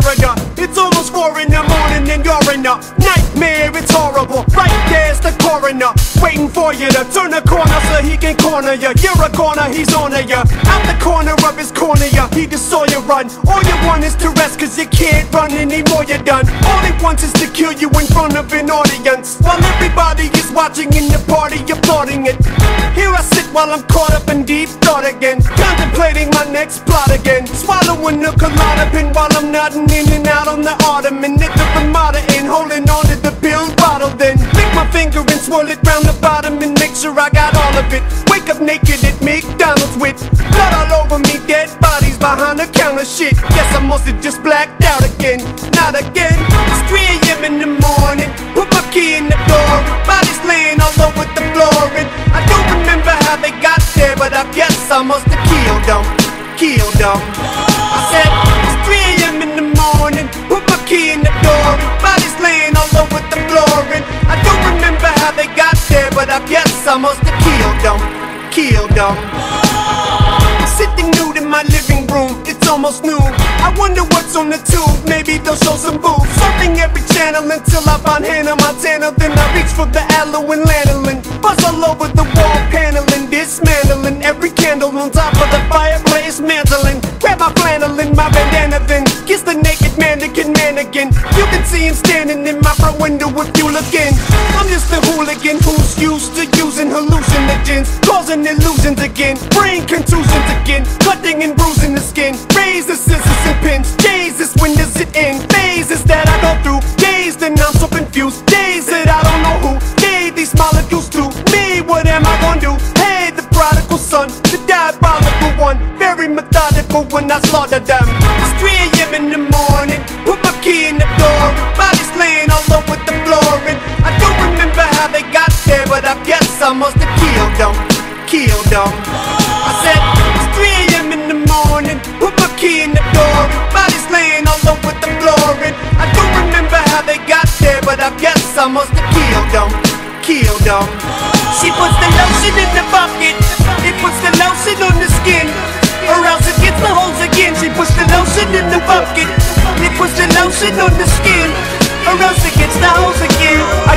corridor. It's almost four in the morning and you're in a nightmare. It's horrible. Waiting for you to turn the corner so he can corner you. You're a corner, he's on to you. Out the corner of his corner, you. He just saw you run. All you want is to rest, cause you can't run anymore. You're done. All he wants is to kill you in front of an audience. While everybody is watching in the party, applauding it. Here I sit while I'm caught up in deep thought again. Contemplating my next plot again. Swallowing a Klonopin while I'm nodding in and out on the ottoman. At the Ramada Inn, holding on to the pill bottle. Then lick my finger and swirl it round the bottom and make sure I got all of it. Wake up naked at McDonald's with blood all over me, dead bodies behind the counter. Shit, guess I must have just blacked out again. Not again. It's 3 a.m. in the morning. Put my key in the door. Bodies laying all over the floor. And I don't remember how they got there, but I guess I must have killed them. Killed them. I said, it's 3 a.m. in the morning. Put my key in the door. Bodies laying all over the floor. Sitting nude in my living room, it's almost noon. I wonder what's on the tube, maybe they'll show some boobs. Surfing every channel until I find Hannah Montana. Then I reach for the aloe and lanolin. Buzz all over the wall paneling, dismantling see him standing in my front window if you look in. I'm just a hooligan who's used to using hallucinogens, causing illusions again, brain contusions again, cutting and bruising the skin. The scissors and pins. Jesus, when does it end? Phases that I go through, days that I'm so confused, days that I don't know who gave these molecules to me. What am I gonna do? Hey, the prodigal son, the diabolical one, very methodical when I slaughter them. It's 3 Killed them. She puts the lotion in the bucket. It puts the lotion on the skin. Or else it gets the holes again. She puts the lotion in the bucket. It puts the lotion on the skin. Or else it gets the holes again.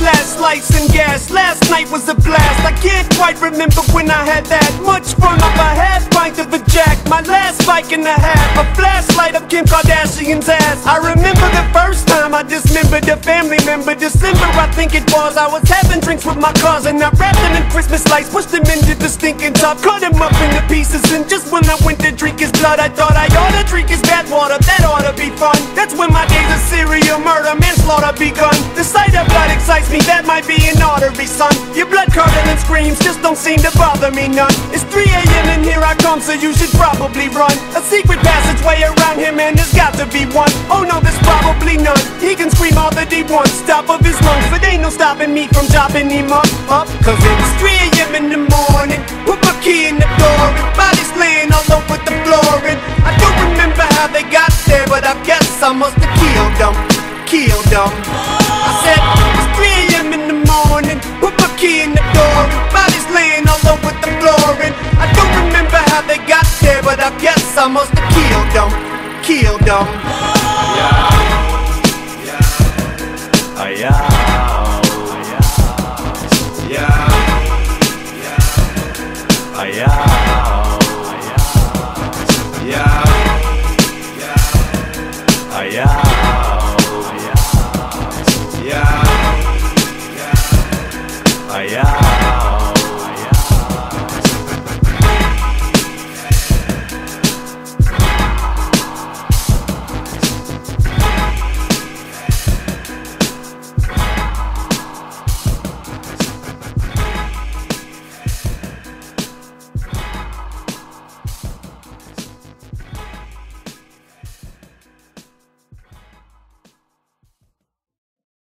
Last slice and gas. Last night was a blast. I can't quite remember when I had that much fun off a half pint of a jack. My last bike and a half. A flashlight of Kim Kardashian's ass. I remember the first time I dismembered a family member. December, I think it was. I was having drinks with my cousin. I wrapped them in Christmas lights, pushed them into the stinking tub, cut them up into pieces. And just when I went to drink his blood, I thought I ought to drink his bathwater. That ought to be fun. That's when my days of serial murder, manslaughter begun. The sight of blood excites me. That might be an artery, son. Your blood curdling screams just don't seem to bother me none. It's 3 a.m. and here I come, so you should probably run. A secret passageway around him, and there's got to be one. Oh no, there's probably none. He can scream all that he wants, top of his lungs, but ain't no stopping me from chopping him up, up. Cause it's 3 a.m. in the morning. Put my key in the door, and bodies laying all over the floor. And I don't remember how they got there, but I guess I must have killed them. Killed them. I killed them, killed them. Yeah. Yeah. Uh, yeah. Yeah. Yeah. Yeah.